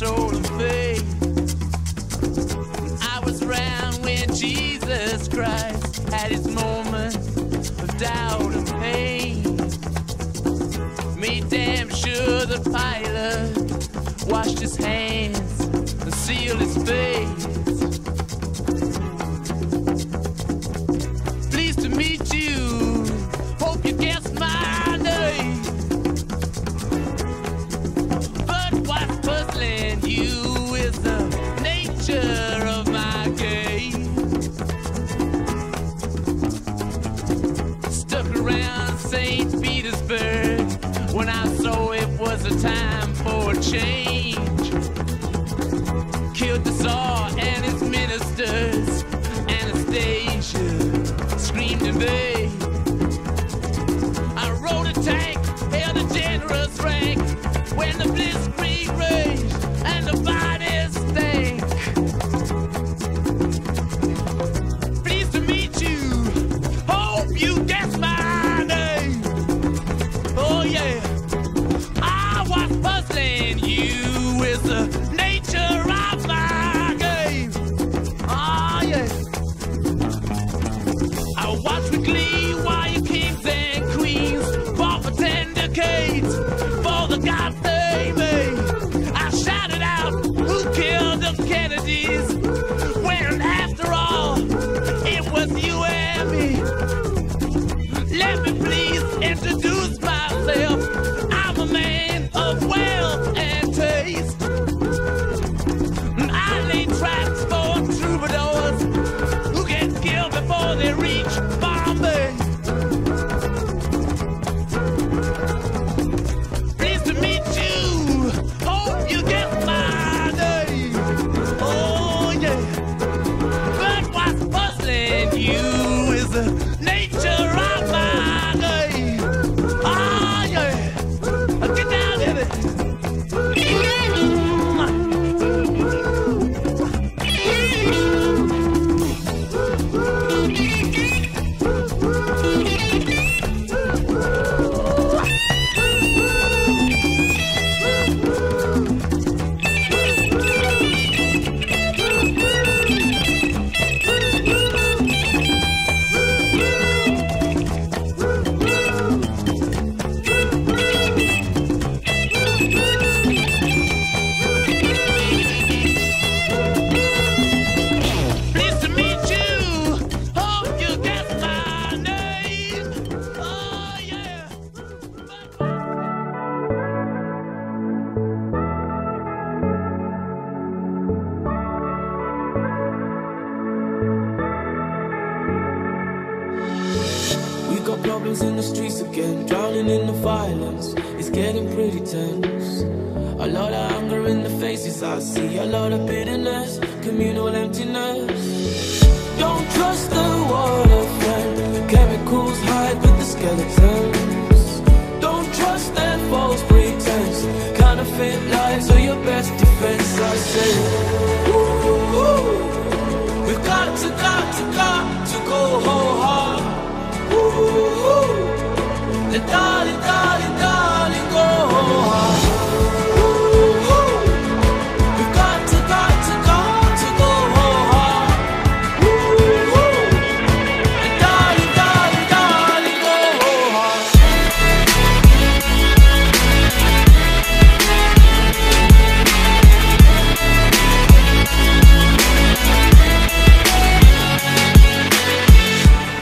soul of faith. I was around when Jesus Christ had his moment of doubt and pain. Made damn sure the Pilate washed his hands and sealed his face. shame. violence is getting pretty tense. A lot of anger in the faces I see, a lot of bitterness, communal emptiness. Don't trust the water friend, the chemicals hide with the skeletons. Don't trust their false pretense, counterfeit lies are your best defense. I say, ooh, ooh. we've got to, got to, got to go whole hard. Ooh, ooh. let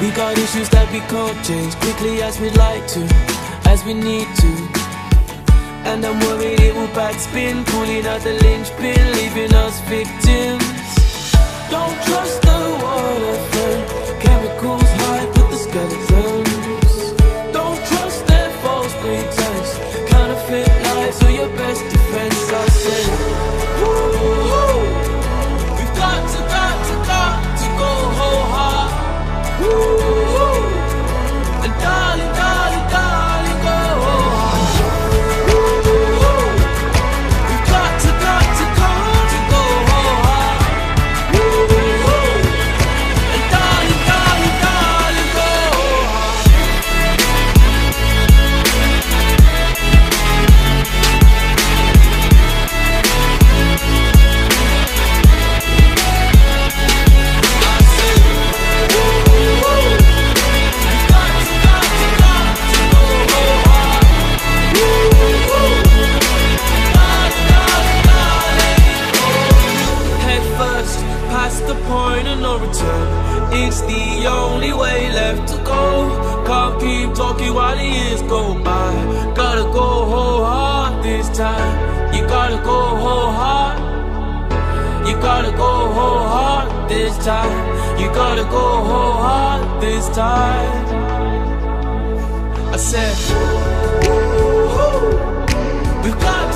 We got issues that we can't change quickly as we'd like to, as we need to. And I'm worried it will backspin, pulling out the linchpin, leaving us victims. Don't trust the water, friend. Chemicals hide, put the skeleton. return. It's the only way left to go. Can't keep talking while the years go by. Gotta go whole hard this time. You gotta go whole hard. You gotta go whole hard this time. You gotta go whole hard this time. I said, We've got.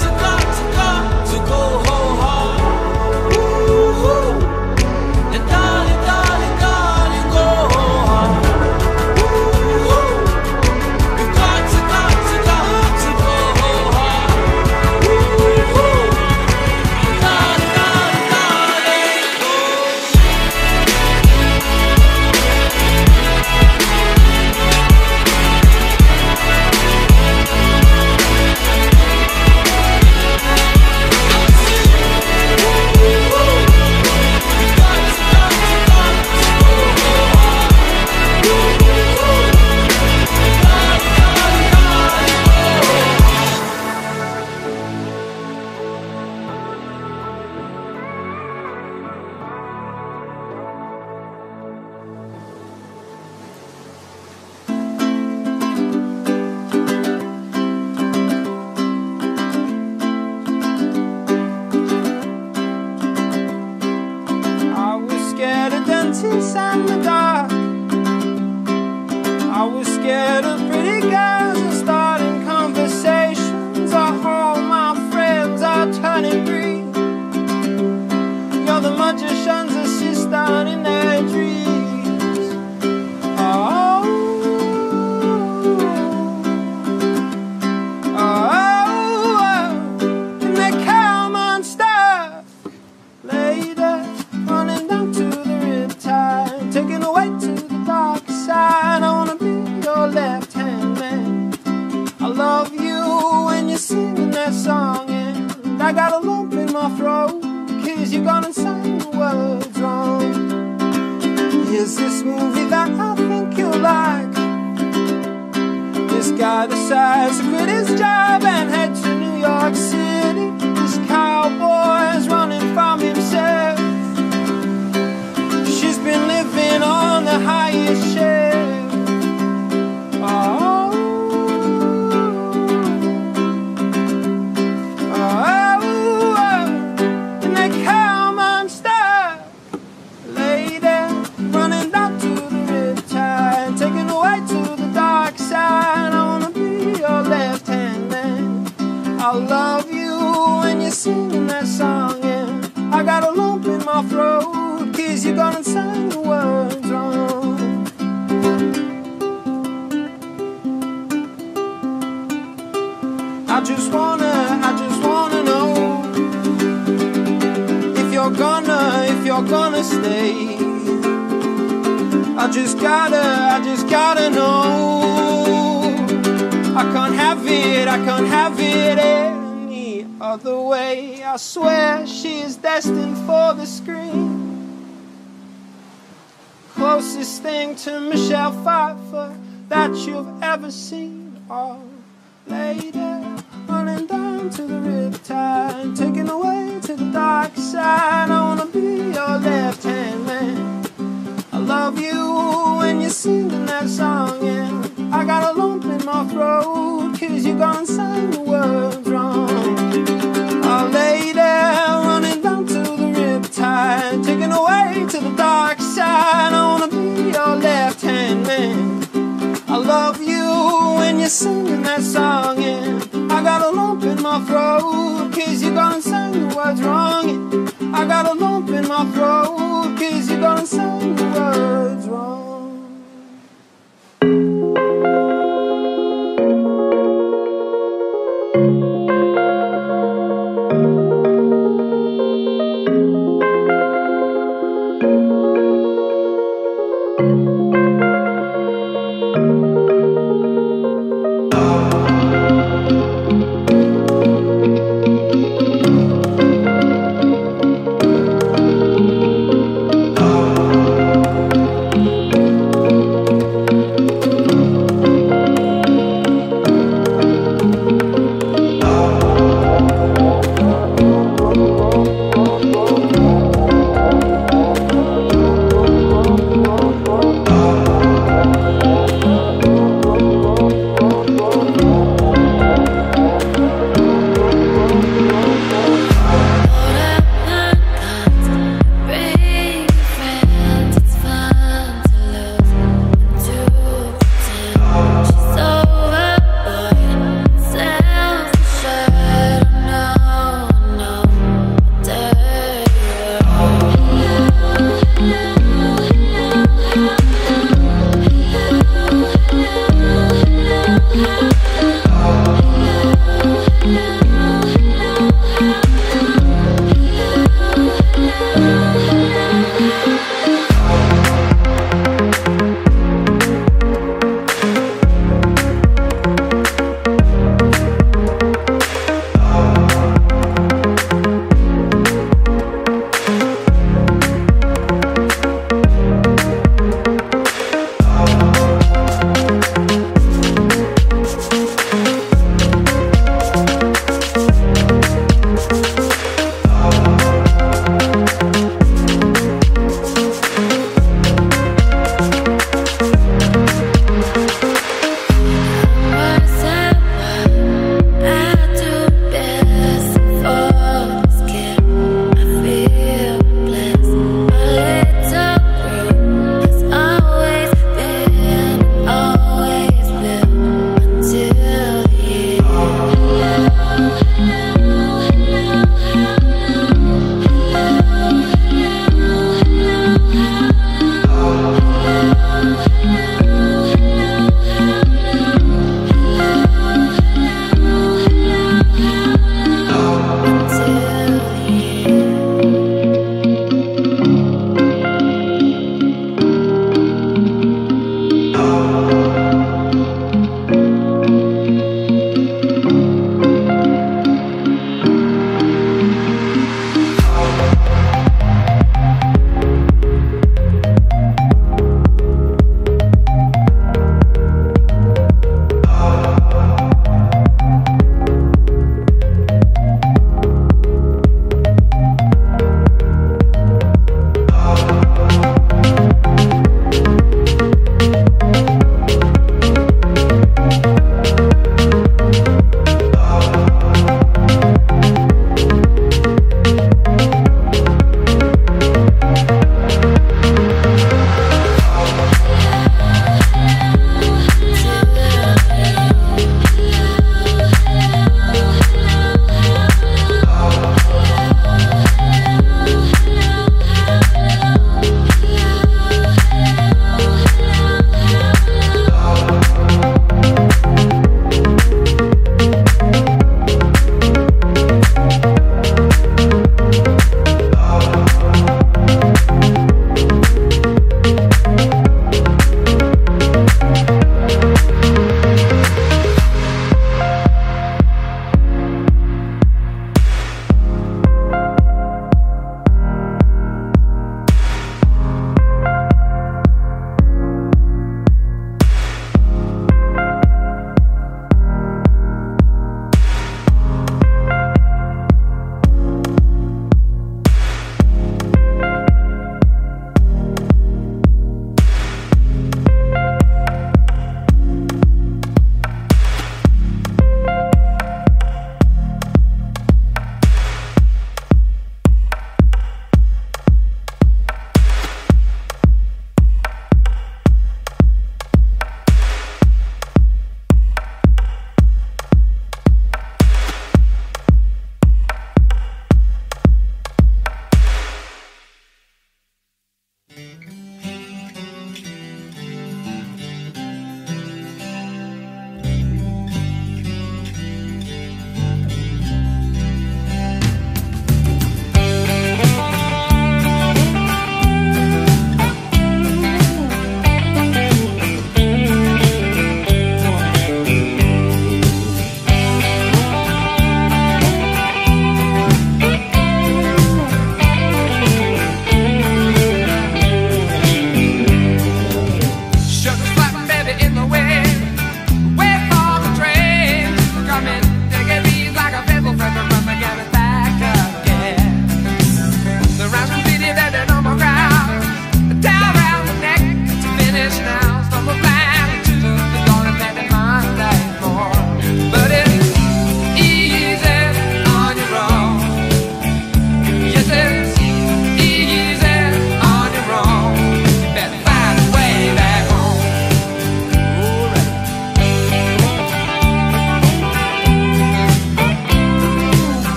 Guy decides to I love you when you're singing that song, and I got a lump in my throat, cause you're gonna sing the words wrong. I just wanna, I just wanna know if you're gonna, if you're gonna stay. I just gotta, I just gotta know. I can't have it, I can't have it any other way. I swear she is destined for the screen. Closest thing to Michelle Pfeiffer that you've ever seen. Oh, lady, running down to the riptide, taking away to the dark side. I wanna be your left hand man. I love you when you're singing that song, and I got a lump in my throat, cause you're gonna sing the words wrong. Oh, lady, running down to the riptide, taking away to the dark side. I wanna be your left hand man. I love you when you're singing that song, and I got a lump in my throat, cause you're gonna sing the words wrong. I got a lump in my throat, cause you're gonna sing